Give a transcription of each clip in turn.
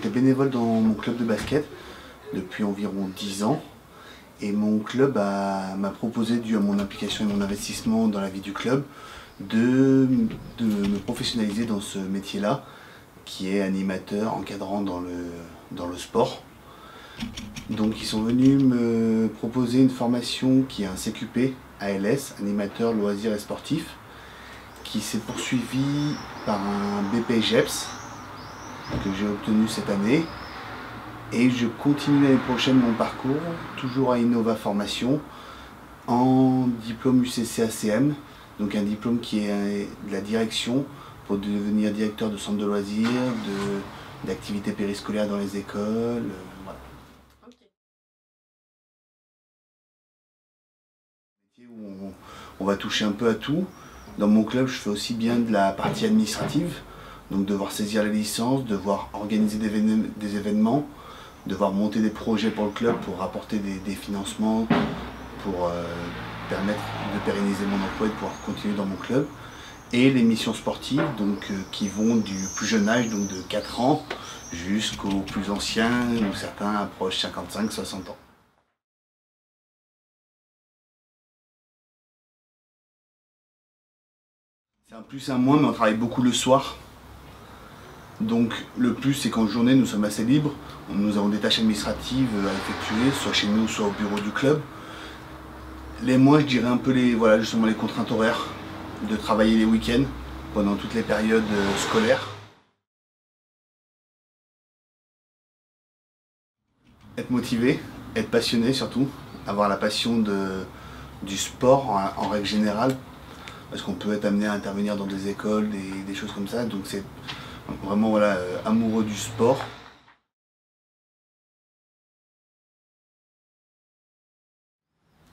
j'étais bénévole dans mon club de basket depuis environ 10 ans. Et mon club m'a proposé, dû à mon implication et mon investissement dans la vie du club, de, me professionnaliser dans ce métier-là, qui est animateur, encadrant dans le, dans le sport. Donc ils sont venus me proposer une formation qui est un CQP ALS, animateur loisirs et sportif, qui s'est poursuivi par un BP GEPS que j'ai obtenu cette année. Et je continue l'année prochaine mon parcours, toujours à Innova Formation, en diplôme UCC-ACM, donc un diplôme qui est de la direction pour devenir directeur de centre de loisirs, d'activités périscolaires dans les écoles. Euh, on va toucher un peu à tout. Dans mon club, je fais aussi bien de la partie administrative, donc devoir saisir les licences, devoir organiser des événements, devoir monter des projets pour le club pour apporter des, financements, pour euh, permettre de pérenniser mon emploi et de pouvoir continuer dans mon club. Et les missions sportives donc, euh, qui vont du plus jeune âge, donc de 4 ans, jusqu'aux plus anciens, où certains approchent 55-60 ans. C'est un plus, un moins, mais on travaille beaucoup le soir. Donc le plus, c'est qu'en journée, nous sommes assez libres. Nous avons des tâches administratives à effectuer, soit chez nous, soit au bureau du club. Les moins, je dirais un peu les, voilà, justement les contraintes horaires, de travailler les week-ends pendant toutes les périodes euh, scolaires. Être motivé, être passionné surtout, avoir la passion du sport en règle générale, parce qu'on peut être amené à intervenir dans des écoles, des, choses comme ça. Vraiment voilà, euh, amoureux du sport.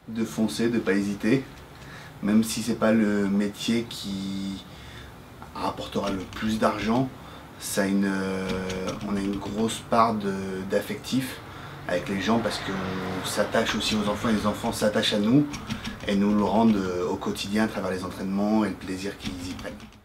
De foncer, de ne pas hésiter, même si c'est pas le métier qui rapportera le plus d'argent, euh, on a une grosse part d'affectif avec les gens parce qu'on s'attache aussi aux enfants et les enfants s'attachent à nous et nous le rendent euh, au quotidien à travers les entraînements et le plaisir qu'ils y prennent.